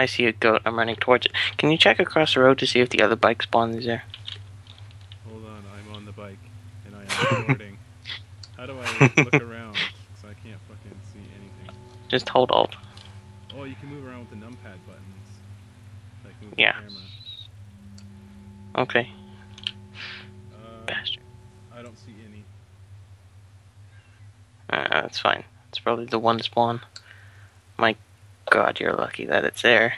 I see a goat. I'm running towards it. Can you check across the road to see if the other bike spawn is there? Hold on, I'm on the bike and I am recording. How do I look around? Because I can't fucking see anything. Just hold alt. Oh, you can move around with the numpad buttons. Like move Yeah. the camera. Okay, Uh, bastard. I don't see any. Uh, that's fine. It's probably the one spawn. My god, you're lucky that it's there.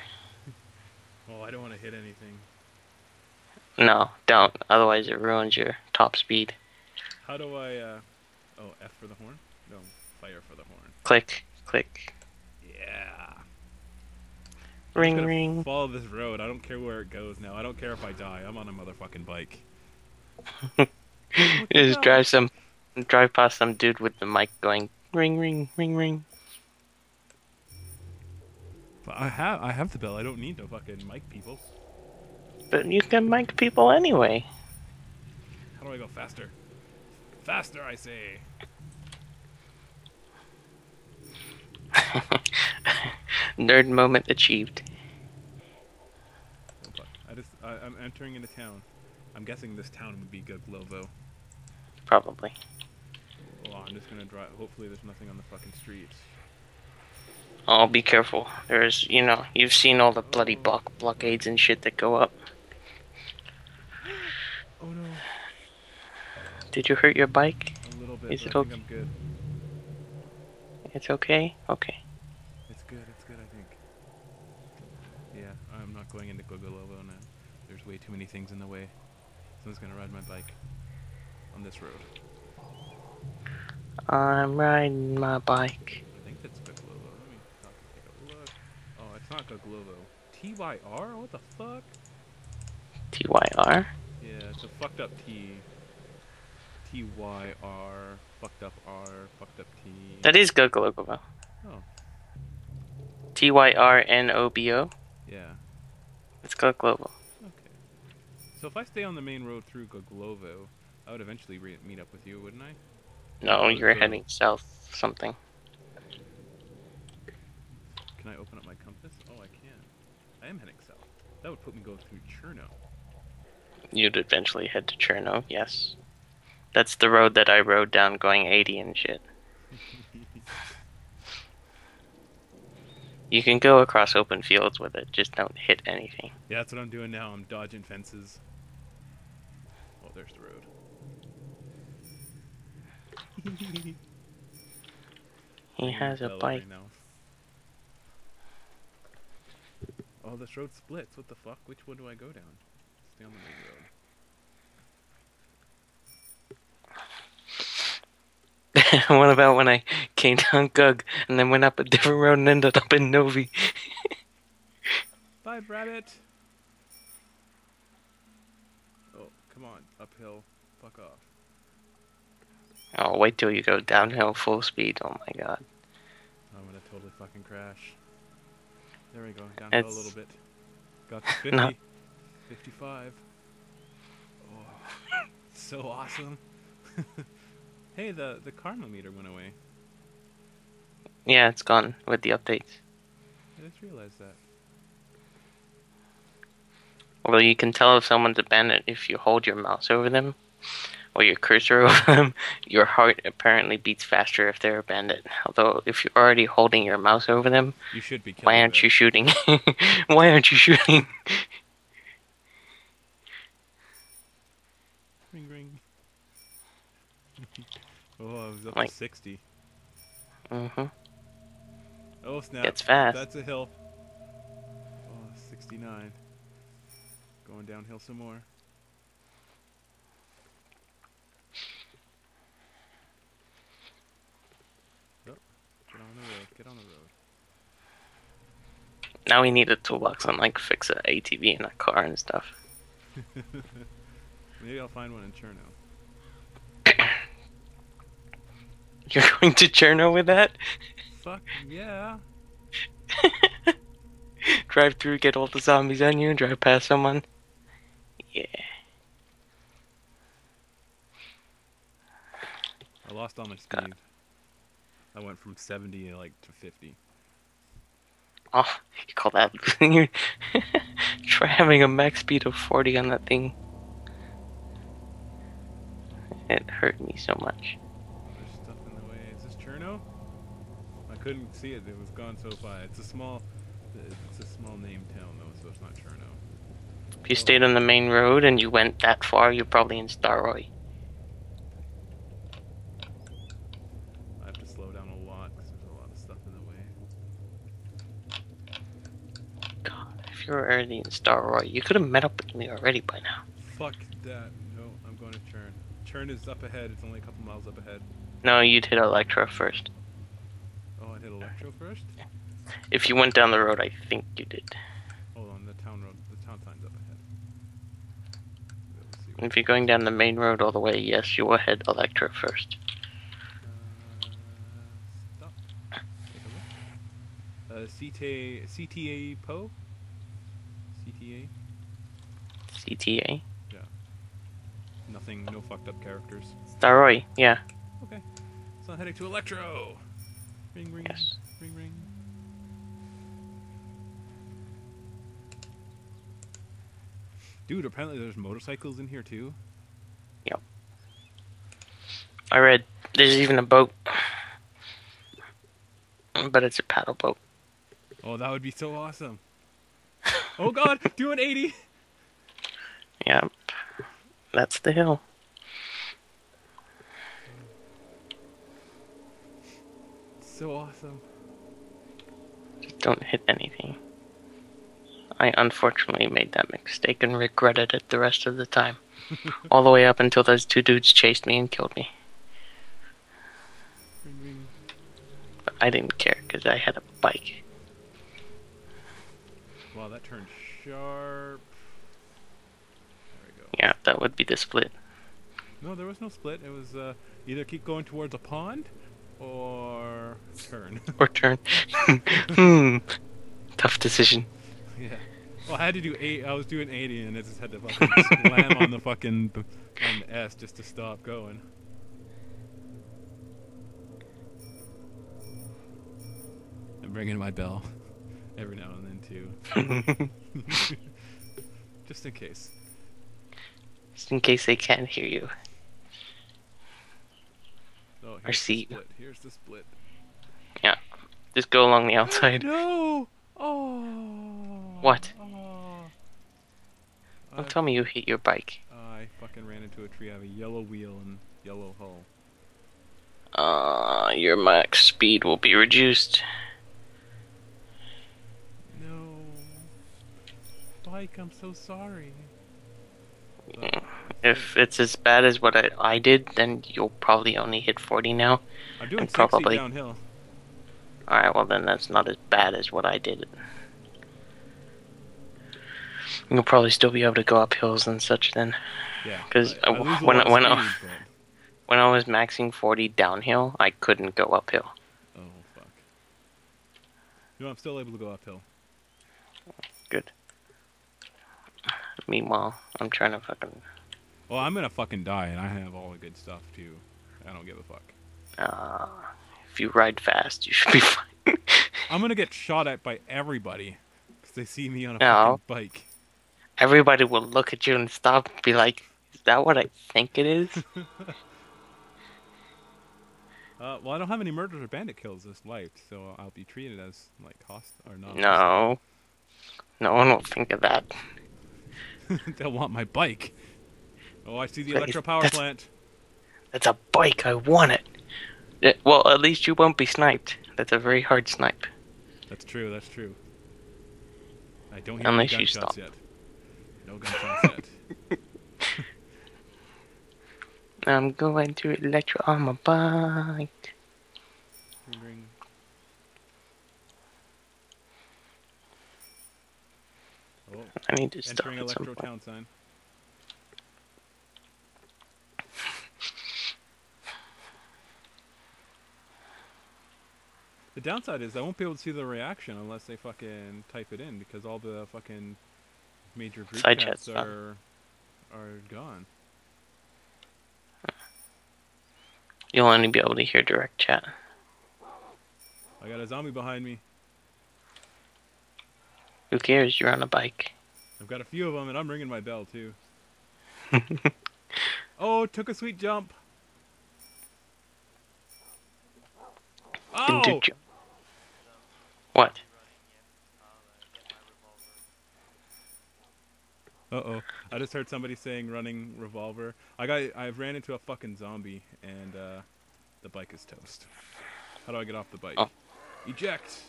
Oh, I don't want to hit anything. No, don't. Otherwise, it ruins your top speed. How do I, uh... Oh, F for the horn? No, fire for the horn. Click, click. Yeah. Ring, ring. Follow this road. I don't care where it goes now. I don't care if I die. I'm on a motherfucking bike. Just drive some, drive past some dude with the mic going ring, ring, ring, ring. But I have I have the bell. I don't need to fucking mic people. But you can mic people anyway. How do I go faster? Faster, I say. Nerd moment achieved. Oh, fuck. I just I, I'm entering into town. I'm guessing this town would be Guglovo. Probably. Oh, I'm just gonna drive. Hopefully, there's nothing on the fucking streets. Oh, be careful. There's, you know, you've seen all the bloody block blockades and shit that go up. Oh no, Did you hurt your bike? a little bit. Is but it I think okay? I'm good. It's okay. Okay. It's good. It's good. I think. Yeah, I'm not going into Gogolovo now. There's way too many things in the way. Someone's gonna ride my bike on this road. I'm riding my bike. I think that's Guglovo. Let me stop and take a look. Oh, it's not Guglovo. TYR? What the fuck? TYR. Yeah, it's a fucked up T. TYR. Fucked up R. Fucked up T. That is Gogologobo. Oh, T Y R N O B O. yeah. It's Goglobo. Okay. So if I stay on the main road through Goglovo, I would eventually re- meet up with you, wouldn't I? No, you're heading south something. Can I open up my compass? Oh, I can. I am heading south. That would put me going through Cherno. You'd eventually head to Cherno, yes. That's the road that I rode down going 80 and shit. You can go across open fields with it, just don't hit anything. Yeah, that's what I'm doing now. I'm dodging fences. Oh, there's the road. He has a bike. right now. Oh, this road splits. What the fuck? Which one do I go down? Stay on the main road. what about when I came down Gug and then went up a different road and ended up in Novi? Bye, rabbit. Oh, come on, uphill. Fuck off. Oh, wait till you go downhill full speed. Oh my god. I'm gonna totally fucking crash. There we go, downhill a little bit. Got to 50. Not- 55. Oh, so awesome. hey, the, the karma meter went away. Yeah, it's gone with the updates. I just realized that. Well, you can tell if someone's a bandit if you hold your mouse over them or your cursor over them. Your heart apparently beats faster if they're a bandit. Although, if you're already holding your mouse over them, You should be killing why aren't them. you shooting? why aren't you shooting? Ring ring. oh, I was up Like- to 60. hmm Oh, snap. Gets fast. That's a hill. Oh, 69. Going downhill some more. Oh, get on the road. Get on the road. Now we need a toolbox and like fix a ATV in a car and stuff. Maybe I'll find one in Cherno. You're going to Cherno with that? Fuck yeah. drive through, get all the zombies on you, and drive past someone. Yeah. I lost all my speed. God. I went from 70 like to 50. Oh, you call that? Try having a max speed of 40 on that thing. It hurt me so much. There's stuff in the way. Is this Cherno? I couldn't see it. It was gone so far. It's a small, it's a small name town though, so it's not Cherno. If you stayed on the main road and you went that far, you're probably in Starroy. I have to slow down a lot because there's a lot of stuff in the way. God, if you were already in Starroy, you could have met up with me already by now. Fuck that. No, I'm going to Churn. Churn is up ahead. It's only a couple miles up ahead. No, you'd hit Electra first. Oh, I hit Electro first? If you went down the road, I think you did. Hold on, the town road, the town sign's up ahead. If you're going down the main road all the way, yes, you will hit Electra first. Uh, stop. Take a look. Uh, CTA, CTA Po? CTA? CTA? Yeah. Nothing, no fucked up characters. Starroy, yeah. Okay. So I'm heading to Electro! Ring, ring, Yes. ring, ring. Dude, apparently there's motorcycles in here too. Yep. I read there's even a boat. But it's a paddle boat. Oh, that would be so awesome. Oh god, doing 80! Yep. That's the hill. So awesome. Just don't hit anything. I unfortunately made that mistake and regretted it the rest of the time. All the way up until those two dudes chased me and killed me. But I didn't care because I had a bike. Wow, that turned sharp. There we go. Yeah, that would be the split. No, there was no split. It was uh, either keep going towards a pond or turn. Or turn. hmm. Tough decision. yeah. Well, I had to do eight. I was doing 80, and I just had to fucking slam on the fucking on the S just to stop going. I'm ringing my bell every now and then too, just in case. Just in case they can't hear you. Oh, Or here's see the you. split. Here's the split. Just go along the outside. No! Oh. What? Oh. Don't I, tell me you hit your bike. I fucking ran into a tree. I have a yellow wheel and yellow hull. Uh, your max speed will be reduced. I'm so sorry. If it's as bad as what I, I did, then you'll probably only hit 40 now. I'm doing And 60 probably- downhill. Alright, well then that's not as bad as what I did. You'll probably still be able to go up hills and such then. Yeah. 'Cause, I- I when- when I- speed, When I was maxing 40 downhill, I couldn't go uphill. Oh, fuck. No, I'm still able to go uphill. Good. Meanwhile, I'm trying to fucking. Well, I'm gonna fucking die, and I have all the good stuff, too. I don't give a fuck. Uh, if you ride fast, you should be fine. I'm gonna get shot at by everybody. Because they see me on a No. fucking bike. Everybody will look at you and stop and be like, is that what I think it is? Uh, well, I don't have any murders or bandit kills this life, so I'll be treated as like host or not. no. No one will think of that. They'll want my bike. Oh, I see the electro power that's- plant. That's a bike, I want it. Yeah, well, at least you won't be sniped. That's a very hard snipe. That's true. That's true. I don't hear Unless any you stop. yet. No gunshots yet. I'm going to electro on my bike. Ring, ring. Oh, I need to stop entering at some electro town sign. The downside is I won't be able to see the reaction unless they fucking type it in because all the fucking major group Side chats done. are are gone. You'll only be able to hear direct chat. I got a zombie behind me. Who cares? You're on a bike. I've got a few of them, and I'm ringing my bell too. oh, took a sweet jump. Oh! ju- What? Uh oh. I just heard somebody saying running revolver. I got I've ran into a fucking zombie and uh the bike is toast. How do I get off the bike? Oh. Eject.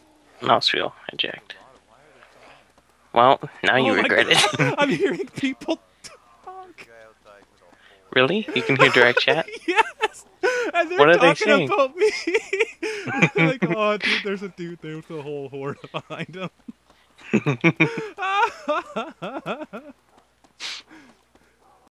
Mouse wheel eject. Well, now oh you Oh my regret it. I'm hearing people talk. really? You can hear direct chat? yes. And they're What are they talking saying? about me. Like, oh, dude, there's a dude there with a whole horde behind him.